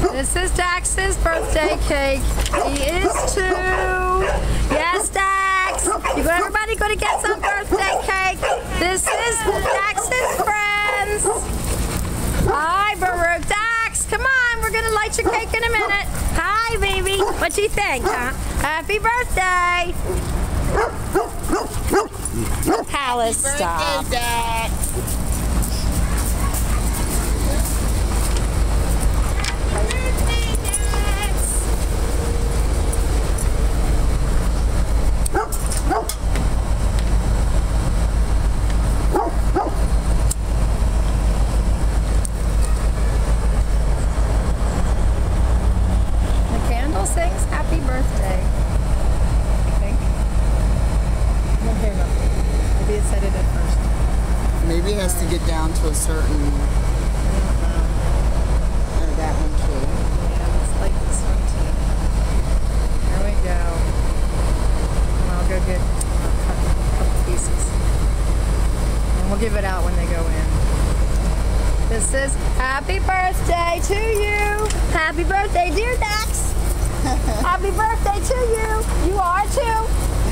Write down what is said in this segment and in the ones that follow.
This is Dax's birthday cake. He is two. Yes, Dax. You got everybody going to get some birthday cake. This is Dax's friends. Hi, Baruch. Dax, come on. We're going to light your cake in a minute. Hi, baby. What do you think, huh? Happy birthday. Alice, stop. Birthday, Dax. Birthday, Dax. The candle sings happy birthday. I think. I don't hear nothing. Maybe it said it at first. Maybe it has to get down to a certain. Or that one too. Yeah, let's light this one too. There we go. And I'll go get a couple, couple pieces. And we'll give it out when they go in. This is happy birthday to you. Happy birthday, dear Dax. happy birthday to you. You are too.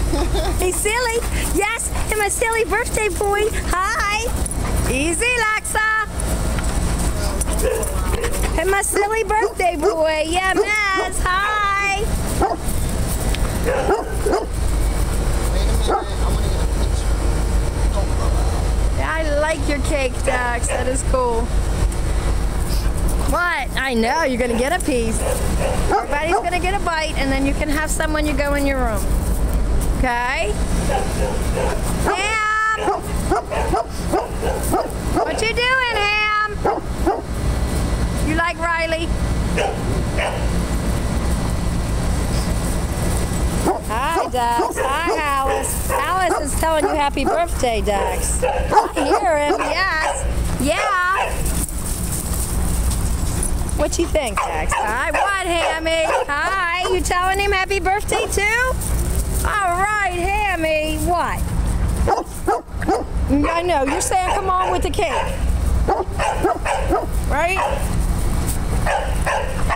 Be silly. Yes, and my silly birthday boy. Hi. Easy, Laxa. And my silly birthday boy. Yeah, Maz. Hi. I like your cake, Dax. That is cool. What? I know, you're going to get a piece. Everybody's going to get a bite, and then you can have some when you go in your room. Okay? Ham! What you doing, Ham? You like Hi, Dax. Hi, Alice. Alice is telling you happy birthday, Dax. I hear him. Yes. Yeah. What you think, Dax? Hi, what, Hammy? Hi. You telling him happy birthday too? All right, Hammy. What? I know. You're saying come on with the cake. Right? Yeah.